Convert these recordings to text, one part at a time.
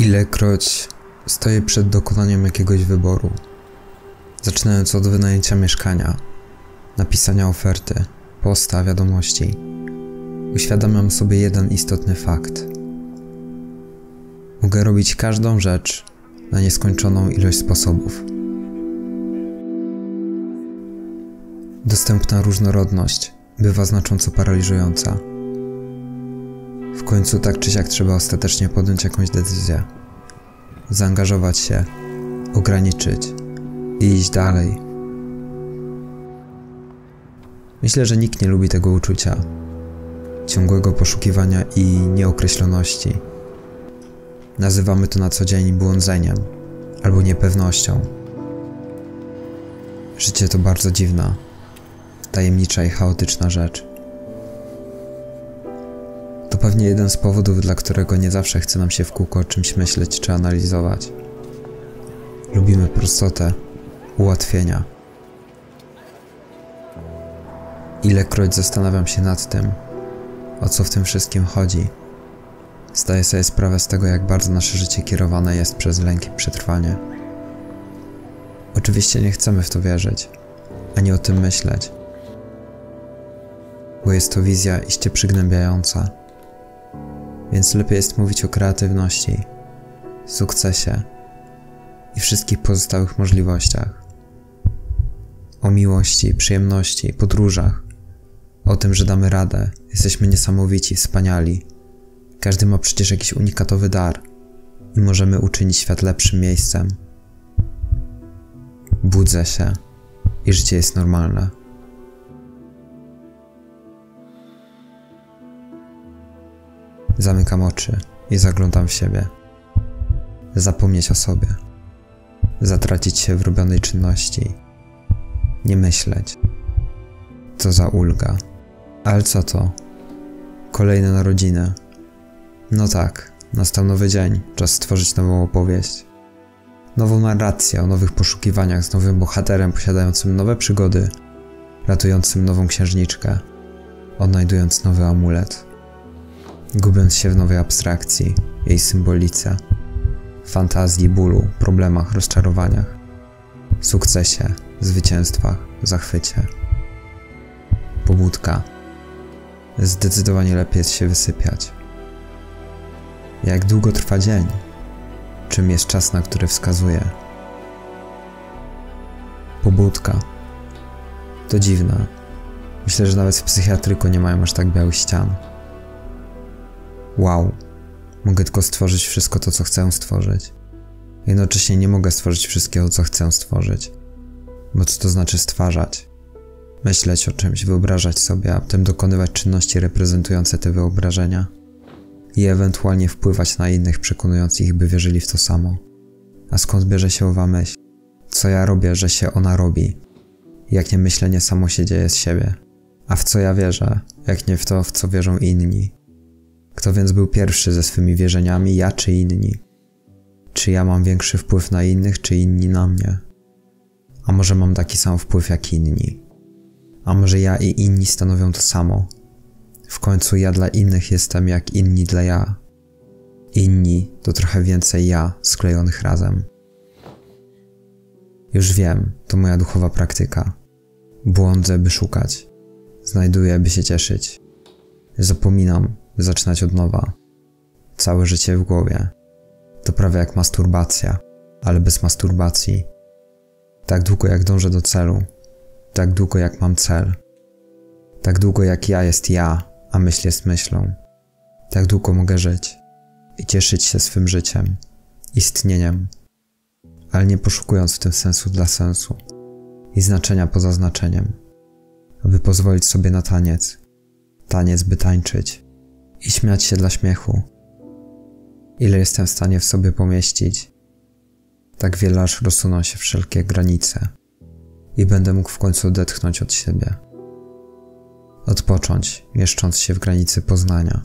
Ilekroć stoję przed dokonaniem jakiegoś wyboru, zaczynając od wynajęcia mieszkania, napisania oferty, posta, wiadomości, uświadamiam sobie jeden istotny fakt. Mogę robić każdą rzecz na nieskończoną ilość sposobów. Dostępna różnorodność bywa znacząco paraliżująca. W końcu tak czy siak trzeba ostatecznie podjąć jakąś decyzję. Zaangażować się, ograniczyć i iść dalej. Myślę, że nikt nie lubi tego uczucia ciągłego poszukiwania i nieokreśloności. Nazywamy to na co dzień błądzeniem albo niepewnością. Życie to bardzo dziwna, tajemnicza i chaotyczna rzecz. Pewnie jeden z powodów, dla którego nie zawsze chce nam się w kółko o czymś myśleć czy analizować. Lubimy prostotę, ułatwienia. Ilekroć zastanawiam się nad tym, o co w tym wszystkim chodzi, zdaję sobie sprawę z tego, jak bardzo nasze życie kierowane jest przez lęk i przetrwanie. Oczywiście nie chcemy w to wierzyć, ani o tym myśleć, bo jest to wizja iście przygnębiająca więc lepiej jest mówić o kreatywności, sukcesie i wszystkich pozostałych możliwościach. O miłości, przyjemności, podróżach, o tym, że damy radę, jesteśmy niesamowici, wspaniali. Każdy ma przecież jakiś unikatowy dar i możemy uczynić świat lepszym miejscem. Budzę się i życie jest normalne. Zamykam oczy i zaglądam w siebie. Zapomnieć o sobie. Zatracić się w robionej czynności. Nie myśleć. Co za ulga. Ale co to? Kolejne narodziny. No tak, nastał nowy dzień, czas stworzyć nową opowieść. Nową narrację o nowych poszukiwaniach z nowym bohaterem posiadającym nowe przygody, ratującym nową księżniczkę, odnajdując nowy amulet gubiąc się w nowej abstrakcji, jej symbolice, fantazji, bólu, problemach, rozczarowaniach, sukcesie, zwycięstwach, zachwycie. Pobudka. Zdecydowanie lepiej jest się wysypiać. Jak długo trwa dzień? Czym jest czas, na który wskazuje? Pobudka. To dziwne. Myślę, że nawet w psychiatryku nie mają aż tak białych ścian. Wow, mogę tylko stworzyć wszystko to, co chcę stworzyć. Jednocześnie nie mogę stworzyć wszystkiego, co chcę stworzyć. Bo co to znaczy stwarzać? Myśleć o czymś, wyobrażać sobie, a potem dokonywać czynności reprezentujące te wyobrażenia i ewentualnie wpływać na innych, przekonując ich, by wierzyli w to samo. A skąd bierze się owa myśl? Co ja robię, że się ona robi? Jak nie myślenie samo się dzieje z siebie? A w co ja wierzę, jak nie w to, w co wierzą inni? Kto więc był pierwszy ze swymi wierzeniami, ja czy inni? Czy ja mam większy wpływ na innych, czy inni na mnie? A może mam taki sam wpływ jak inni? A może ja i inni stanowią to samo? W końcu ja dla innych jestem jak inni dla ja. Inni to trochę więcej ja sklejonych razem. Już wiem, to moja duchowa praktyka. Błądzę, by szukać. Znajduję, by się cieszyć. Zapominam, zaczynać od nowa. Całe życie w głowie. To prawie jak masturbacja, ale bez masturbacji. Tak długo jak dążę do celu, tak długo jak mam cel, tak długo jak ja jest ja, a myśl jest myślą, tak długo mogę żyć i cieszyć się swym życiem, istnieniem, ale nie poszukując w tym sensu dla sensu i znaczenia poza znaczeniem, aby pozwolić sobie na taniec, taniec by tańczyć i śmiać się dla śmiechu. Ile jestem w stanie w sobie pomieścić, tak wiele aż rozsuną się wszelkie granice i będę mógł w końcu odetchnąć od siebie. Odpocząć, mieszcząc się w granicy poznania.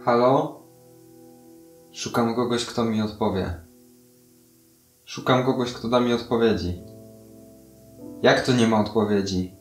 Halo? Szukam kogoś, kto mi odpowie. Szukam kogoś, kto da mi odpowiedzi. Jak to nie ma odpowiedzi?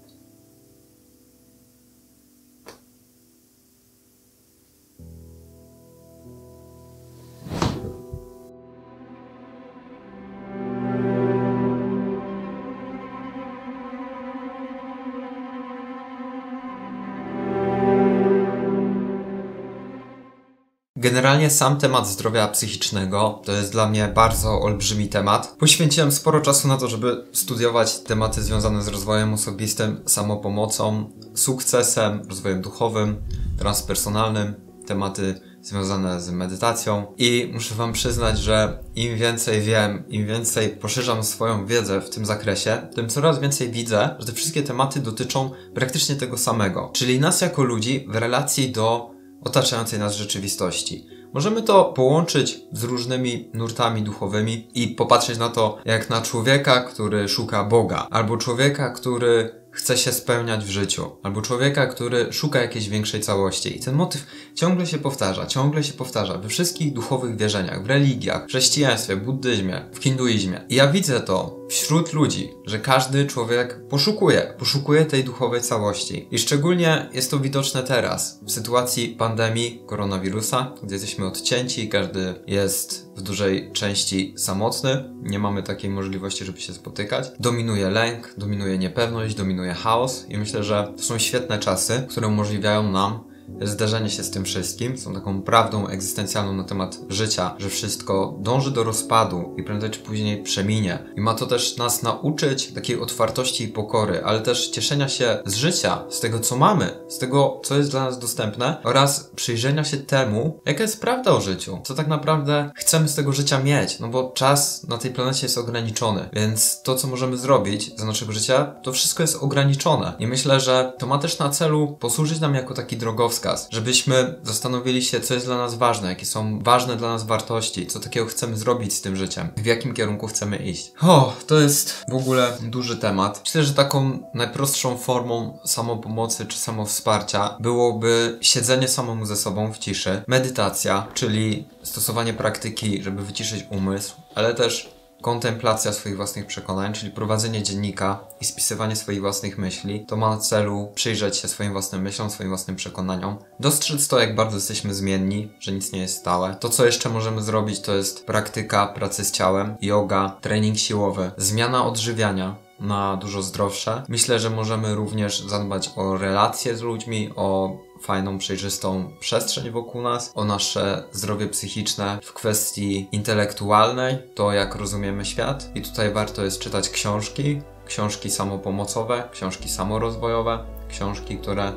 Generalnie sam temat zdrowia psychicznego to jest dla mnie bardzo olbrzymi temat. Poświęciłem sporo czasu na to, żeby studiować tematy związane z rozwojem osobistym, samopomocą, sukcesem, rozwojem duchowym, transpersonalnym, tematy związane z medytacją i muszę Wam przyznać, że im więcej wiem, im więcej poszerzam swoją wiedzę w tym zakresie, tym coraz więcej widzę, że te wszystkie tematy dotyczą praktycznie tego samego, czyli nas jako ludzi w relacji do otaczającej nas rzeczywistości. Możemy to połączyć z różnymi nurtami duchowymi i popatrzeć na to jak na człowieka, który szuka Boga, albo człowieka, który chce się spełniać w życiu, albo człowieka, który szuka jakiejś większej całości. I ten motyw ciągle się powtarza, ciągle się powtarza we wszystkich duchowych wierzeniach, w religiach, w chrześcijaństwie, w buddyzmie, w hinduizmie. I ja widzę to wśród ludzi, że każdy człowiek poszukuje, poszukuje tej duchowej całości. I szczególnie jest to widoczne teraz, w sytuacji pandemii koronawirusa, gdzie jesteśmy odcięci, każdy jest w dużej części samotny, nie mamy takiej możliwości, żeby się spotykać. Dominuje lęk, dominuje niepewność, dominuje chaos i myślę, że to są świetne czasy, które umożliwiają nam zdarzenie się z tym wszystkim, są taką prawdą egzystencjalną na temat życia, że wszystko dąży do rozpadu i prędzej czy później przeminie. I ma to też nas nauczyć takiej otwartości i pokory, ale też cieszenia się z życia, z tego co mamy, z tego co jest dla nas dostępne oraz przyjrzenia się temu, jaka jest prawda o życiu, co tak naprawdę chcemy z tego życia mieć, no bo czas na tej planecie jest ograniczony, więc to co możemy zrobić za naszego życia, to wszystko jest ograniczone. I myślę, że to ma też na celu posłużyć nam jako taki drogowskaz rozkaz, żebyśmy zastanowili się, co jest dla nas ważne, jakie są ważne dla nas wartości, co takiego chcemy zrobić z tym życiem, w jakim kierunku chcemy iść. O, to jest w ogóle duży temat. Myślę, że taką najprostszą formą samopomocy czy samowsparcia byłoby siedzenie samemu ze sobą w ciszy, medytacja, czyli stosowanie praktyki, żeby wyciszyć umysł, ale też kontemplacja swoich własnych przekonań, czyli prowadzenie dziennika i spisywanie swoich własnych myśli, to ma na celu przyjrzeć się swoim własnym myślom, swoim własnym przekonaniom, dostrzec to, jak bardzo jesteśmy zmienni, że nic nie jest stałe. To, co jeszcze możemy zrobić, to jest praktyka pracy z ciałem, yoga, trening siłowy, zmiana odżywiania, na dużo zdrowsze. Myślę, że możemy również zadbać o relacje z ludźmi, o fajną, przejrzystą przestrzeń wokół nas, o nasze zdrowie psychiczne w kwestii intelektualnej, to jak rozumiemy świat. I tutaj warto jest czytać książki, książki samopomocowe, książki samorozwojowe, książki, które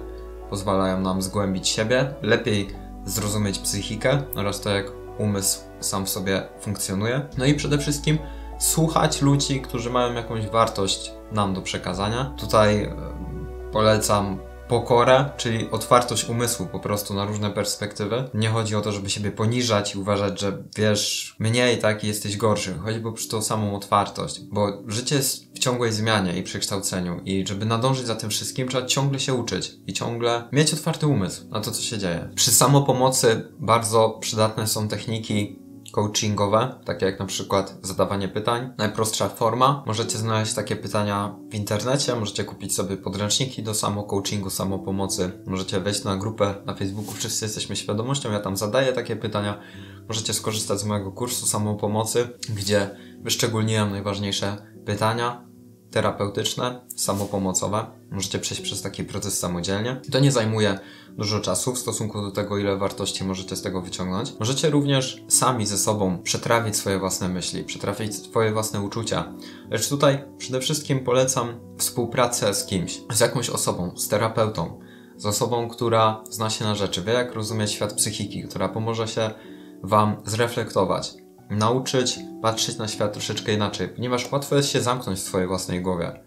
pozwalają nam zgłębić siebie, lepiej zrozumieć psychikę oraz to, jak umysł sam w sobie funkcjonuje. No i przede wszystkim słuchać ludzi, którzy mają jakąś wartość nam do przekazania. Tutaj polecam pokorę, czyli otwartość umysłu po prostu na różne perspektywy. Nie chodzi o to, żeby siebie poniżać i uważać, że wiesz mniej tak i jesteś gorszy. Chodzi po prostu o samą otwartość, bo życie jest w ciągłej zmianie i przekształceniu i żeby nadążyć za tym wszystkim trzeba ciągle się uczyć i ciągle mieć otwarty umysł na to, co się dzieje. Przy samopomocy bardzo przydatne są techniki coachingowe, takie jak na przykład zadawanie pytań. Najprostsza forma. Możecie znaleźć takie pytania w internecie, możecie kupić sobie podręczniki do samo-coachingu, samopomocy. Możecie wejść na grupę na Facebooku Wszyscy Jesteśmy Świadomością, ja tam zadaję takie pytania. Możecie skorzystać z mojego kursu samopomocy, gdzie wyszczególniłem najważniejsze pytania terapeutyczne, samopomocowe. Możecie przejść przez taki proces samodzielnie. To nie zajmuje dużo czasu w stosunku do tego, ile wartości możecie z tego wyciągnąć. Możecie również sami ze sobą przetrawić swoje własne myśli, przetrawić swoje własne uczucia. Lecz tutaj przede wszystkim polecam współpracę z kimś, z jakąś osobą, z terapeutą, z osobą, która zna się na rzeczy, wie jak rozumieć świat psychiki, która pomoże się Wam zreflektować, nauczyć patrzeć na świat troszeczkę inaczej, ponieważ łatwo jest się zamknąć w swojej własnej głowie.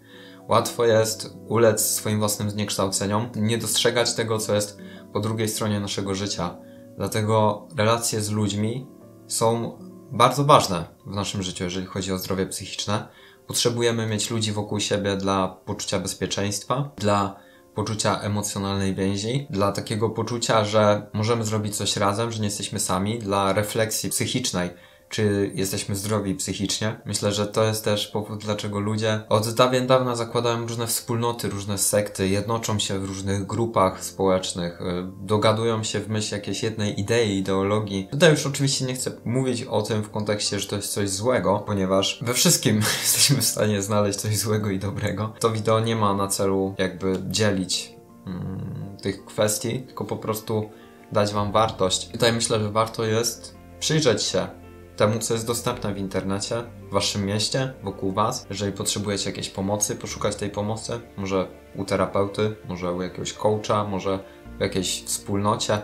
Łatwo jest ulec swoim własnym zniekształceniom, nie dostrzegać tego, co jest po drugiej stronie naszego życia. Dlatego relacje z ludźmi są bardzo ważne w naszym życiu, jeżeli chodzi o zdrowie psychiczne. Potrzebujemy mieć ludzi wokół siebie dla poczucia bezpieczeństwa, dla poczucia emocjonalnej więzi, dla takiego poczucia, że możemy zrobić coś razem, że nie jesteśmy sami, dla refleksji psychicznej, czy jesteśmy zdrowi psychicznie. Myślę, że to jest też powód, dlaczego ludzie od dawien dawna zakładają różne wspólnoty, różne sekty, jednoczą się w różnych grupach społecznych, y, dogadują się w myśl jakiejś jednej idei, ideologii. Tutaj już oczywiście nie chcę mówić o tym w kontekście, że to jest coś złego, ponieważ we wszystkim jesteśmy w stanie znaleźć coś złego i dobrego. To wideo nie ma na celu jakby dzielić mm, tych kwestii, tylko po prostu dać Wam wartość. Tutaj myślę, że warto jest przyjrzeć się temu, co jest dostępne w internecie, w Waszym mieście, wokół Was. Jeżeli potrzebujecie jakiejś pomocy, poszukać tej pomocy, może u terapeuty, może u jakiegoś coacha, może w jakiejś wspólnocie,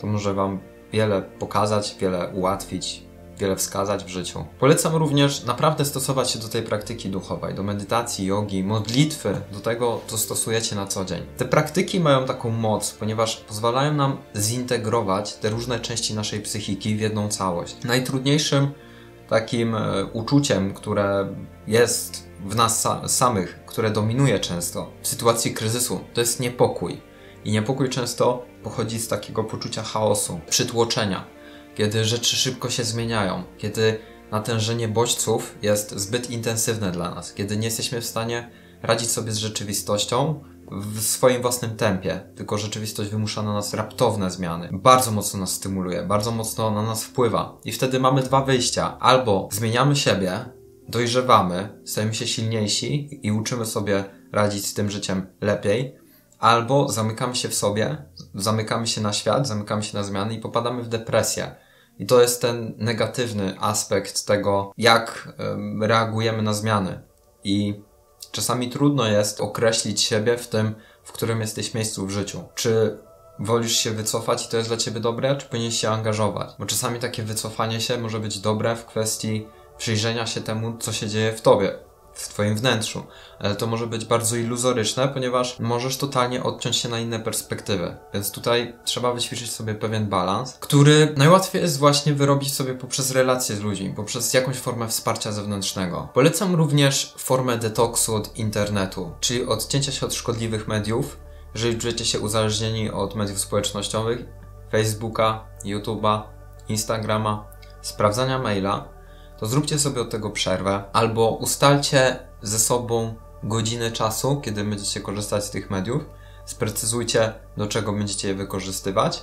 to może Wam wiele pokazać, wiele ułatwić, wiele wskazać w życiu. Polecam również naprawdę stosować się do tej praktyki duchowej, do medytacji, jogi, modlitwy, do tego, co stosujecie na co dzień. Te praktyki mają taką moc, ponieważ pozwalają nam zintegrować te różne części naszej psychiki w jedną całość. Najtrudniejszym takim e, uczuciem, które jest w nas sa samych, które dominuje często w sytuacji kryzysu, to jest niepokój. I niepokój często pochodzi z takiego poczucia chaosu, przytłoczenia, kiedy rzeczy szybko się zmieniają, kiedy natężenie bodźców jest zbyt intensywne dla nas, kiedy nie jesteśmy w stanie radzić sobie z rzeczywistością w swoim własnym tempie, tylko rzeczywistość wymusza na nas raptowne zmiany. Bardzo mocno nas stymuluje, bardzo mocno na nas wpływa. I wtedy mamy dwa wyjścia. Albo zmieniamy siebie, dojrzewamy, stajemy się silniejsi i uczymy sobie radzić z tym życiem lepiej, albo zamykamy się w sobie, zamykamy się na świat, zamykamy się na zmiany i popadamy w depresję. I to jest ten negatywny aspekt tego, jak reagujemy na zmiany. I czasami trudno jest określić siebie w tym, w którym jesteś miejscu w życiu. Czy wolisz się wycofać i to jest dla ciebie dobre, czy powinieneś się angażować? Bo czasami takie wycofanie się może być dobre w kwestii przyjrzenia się temu, co się dzieje w tobie w Twoim wnętrzu. Ale to może być bardzo iluzoryczne, ponieważ możesz totalnie odciąć się na inne perspektywy. Więc tutaj trzeba wyćwiczyć sobie pewien balans, który najłatwiej jest właśnie wyrobić sobie poprzez relacje z ludźmi, poprzez jakąś formę wsparcia zewnętrznego. Polecam również formę detoksu od internetu, czyli odcięcia się od szkodliwych mediów, jeżeli czujecie się uzależnieni od mediów społecznościowych, Facebooka, YouTube'a, Instagrama, sprawdzania maila, to zróbcie sobie od tego przerwę, albo ustalcie ze sobą godzinę czasu, kiedy będziecie korzystać z tych mediów. Sprecyzujcie, do czego będziecie je wykorzystywać,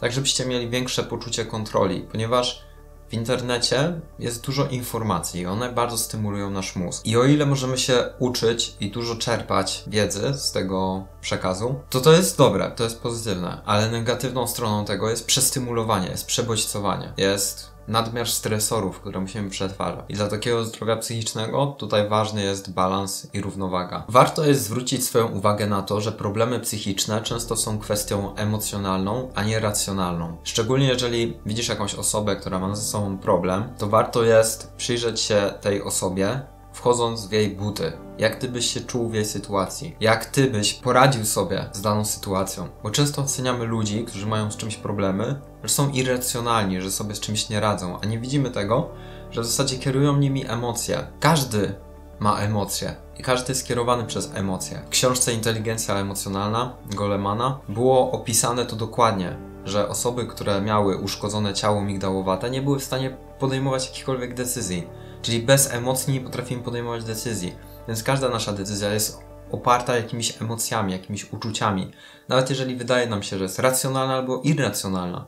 tak żebyście mieli większe poczucie kontroli, ponieważ w internecie jest dużo informacji i one bardzo stymulują nasz mózg. I o ile możemy się uczyć i dużo czerpać wiedzy z tego przekazu, to to jest dobre, to jest pozytywne, ale negatywną stroną tego jest przestymulowanie, jest przebodźcowanie, jest nadmiar stresorów, które musimy przetwarzać. I dla takiego zdrowia psychicznego tutaj ważny jest balans i równowaga. Warto jest zwrócić swoją uwagę na to, że problemy psychiczne często są kwestią emocjonalną, a nie racjonalną. Szczególnie jeżeli widzisz jakąś osobę, która ma ze sobą problem, to warto jest przyjrzeć się tej osobie, wchodząc w jej buty. Jak ty byś się czuł w jej sytuacji? Jak ty byś poradził sobie z daną sytuacją? Bo często oceniamy ludzi, którzy mają z czymś problemy, że są irracjonalni, że sobie z czymś nie radzą, a nie widzimy tego, że w zasadzie kierują nimi emocje. Każdy ma emocje i każdy jest kierowany przez emocje. W książce Inteligencja emocjonalna Golemana było opisane to dokładnie, że osoby, które miały uszkodzone ciało migdałowate, nie były w stanie podejmować jakichkolwiek decyzji. Czyli bez emocji nie potrafimy podejmować decyzji. Więc każda nasza decyzja jest oparta jakimiś emocjami, jakimiś uczuciami. Nawet jeżeli wydaje nam się, że jest racjonalna albo irracjonalna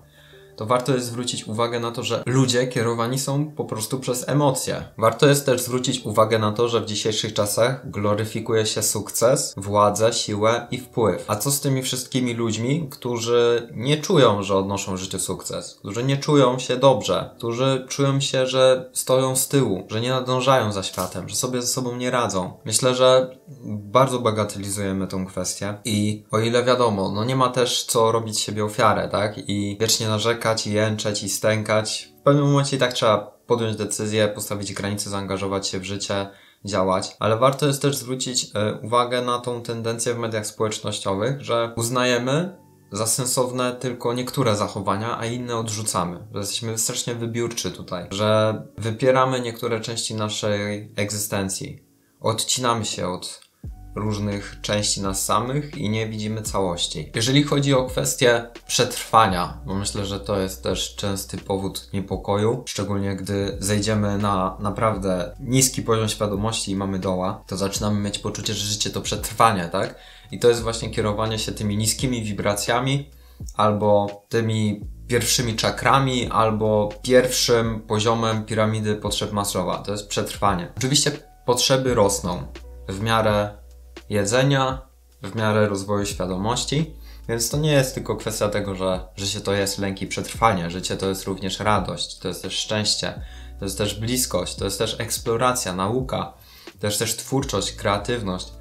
to warto jest zwrócić uwagę na to, że ludzie kierowani są po prostu przez emocje. Warto jest też zwrócić uwagę na to, że w dzisiejszych czasach gloryfikuje się sukces, władzę, siłę i wpływ. A co z tymi wszystkimi ludźmi, którzy nie czują, że odnoszą w życiu sukces, którzy nie czują się dobrze, którzy czują się, że stoją z tyłu, że nie nadążają za światem, że sobie ze sobą nie radzą. Myślę, że bardzo bagatelizujemy tą kwestię i o ile wiadomo, no nie ma też co robić siebie ofiarę, tak? I wiecznie narzekać i jęczeć i stękać. W pewnym momencie i tak trzeba podjąć decyzję, postawić granice, zaangażować się w życie, działać. Ale warto jest też zwrócić e, uwagę na tą tendencję w mediach społecznościowych, że uznajemy za sensowne tylko niektóre zachowania, a inne odrzucamy. Że jesteśmy strasznie wybiórczy tutaj, że wypieramy niektóre części naszej egzystencji. Odcinamy się od różnych części nas samych i nie widzimy całości. Jeżeli chodzi o kwestię przetrwania, bo myślę, że to jest też częsty powód niepokoju, szczególnie gdy zejdziemy na naprawdę niski poziom świadomości i mamy doła, to zaczynamy mieć poczucie, że życie to przetrwanie, tak? I to jest właśnie kierowanie się tymi niskimi wibracjami albo tymi pierwszymi czakrami albo pierwszym poziomem piramidy potrzeb Maslowa. To jest przetrwanie. Oczywiście potrzeby rosną w miarę jedzenia, w miarę rozwoju świadomości, Więc to nie jest tylko kwestia tego, że życie to jest lęk i przetrwanie. Życie to jest również radość, to jest też szczęście, to jest też bliskość, to jest też eksploracja, nauka, to jest też twórczość, kreatywność.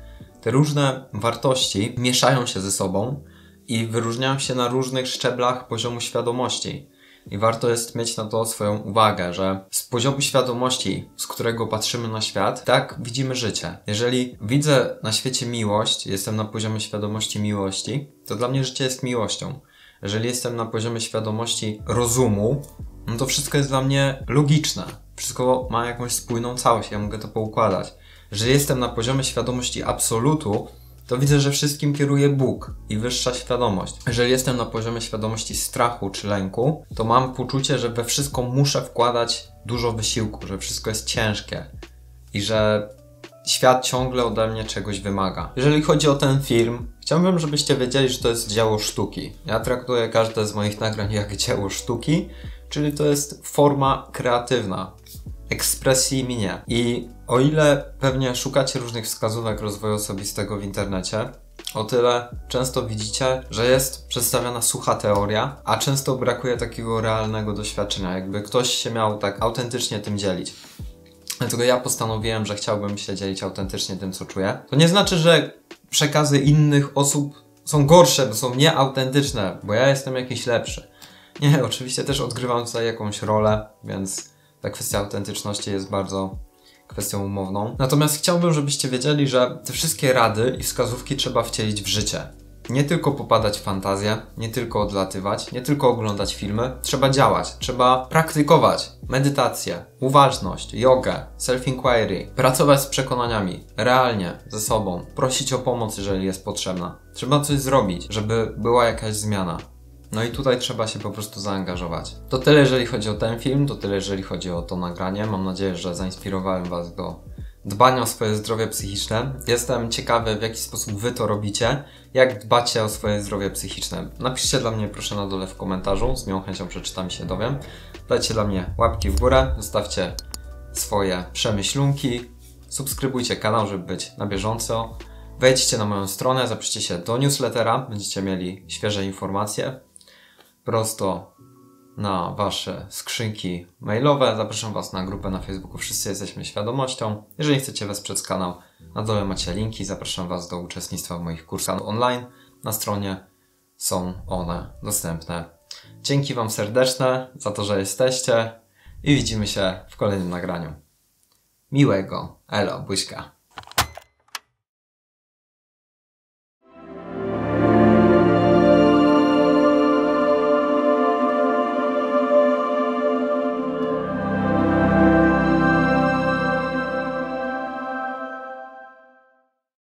Te różne wartości mieszają się ze sobą i wyróżniają się na różnych szczeblach poziomu świadomości. I warto jest mieć na to swoją uwagę, że z poziomu świadomości, z którego patrzymy na świat, tak widzimy życie. Jeżeli widzę na świecie miłość, jestem na poziomie świadomości miłości, to dla mnie życie jest miłością. Jeżeli jestem na poziomie świadomości rozumu, no to wszystko jest dla mnie logiczne. Wszystko ma jakąś spójną całość, ja mogę to poukładać. Jeżeli jestem na poziomie świadomości absolutu, to widzę, że wszystkim kieruje Bóg i wyższa świadomość. Jeżeli jestem na poziomie świadomości strachu czy lęku, to mam poczucie, że we wszystko muszę wkładać dużo wysiłku, że wszystko jest ciężkie i że świat ciągle ode mnie czegoś wymaga. Jeżeli chodzi o ten film, chciałbym, żebyście wiedzieli, że to jest dzieło sztuki. Ja traktuję każde z moich nagrań jak dzieło sztuki, czyli to jest forma kreatywna ekspresji mnie. I o ile pewnie szukacie różnych wskazówek rozwoju osobistego w internecie, o tyle często widzicie, że jest przedstawiana sucha teoria, a często brakuje takiego realnego doświadczenia, jakby ktoś się miał tak autentycznie tym dzielić. Dlatego ja postanowiłem, że chciałbym się dzielić autentycznie tym, co czuję. To nie znaczy, że przekazy innych osób są gorsze, bo są nieautentyczne, bo ja jestem jakiś lepszy. Nie, oczywiście też odgrywam tutaj jakąś rolę, więc ta kwestia autentyczności jest bardzo kwestią umowną. Natomiast chciałbym, żebyście wiedzieli, że te wszystkie rady i wskazówki trzeba wcielić w życie. Nie tylko popadać w fantazję, nie tylko odlatywać, nie tylko oglądać filmy, trzeba działać, trzeba praktykować medytację, uważność, jogę, self-inquiry, pracować z przekonaniami, realnie, ze sobą, prosić o pomoc, jeżeli jest potrzebna. Trzeba coś zrobić, żeby była jakaś zmiana. No i tutaj trzeba się po prostu zaangażować. To tyle, jeżeli chodzi o ten film, to tyle, jeżeli chodzi o to nagranie. Mam nadzieję, że zainspirowałem Was do dbania o swoje zdrowie psychiczne. Jestem ciekawy, w jaki sposób Wy to robicie, jak dbacie o swoje zdrowie psychiczne. Napiszcie dla mnie proszę na dole w komentarzu, z miłą chęcią przeczytam i się dowiem. Dajcie dla mnie łapki w górę, zostawcie swoje przemyślunki, subskrybujcie kanał, żeby być na bieżąco. Wejdźcie na moją stronę, zapiszcie się do newslettera, będziecie mieli świeże informacje prosto na Wasze skrzynki mailowe. Zapraszam Was na grupę na Facebooku Wszyscy Jesteśmy Świadomością. Jeżeli chcecie wesprzeć kanał, na dole macie linki. Zapraszam Was do uczestnictwa w moich kursach online. Na stronie są one dostępne. Dzięki Wam serdeczne za to, że jesteście i widzimy się w kolejnym nagraniu. Miłego. Elo, buźka.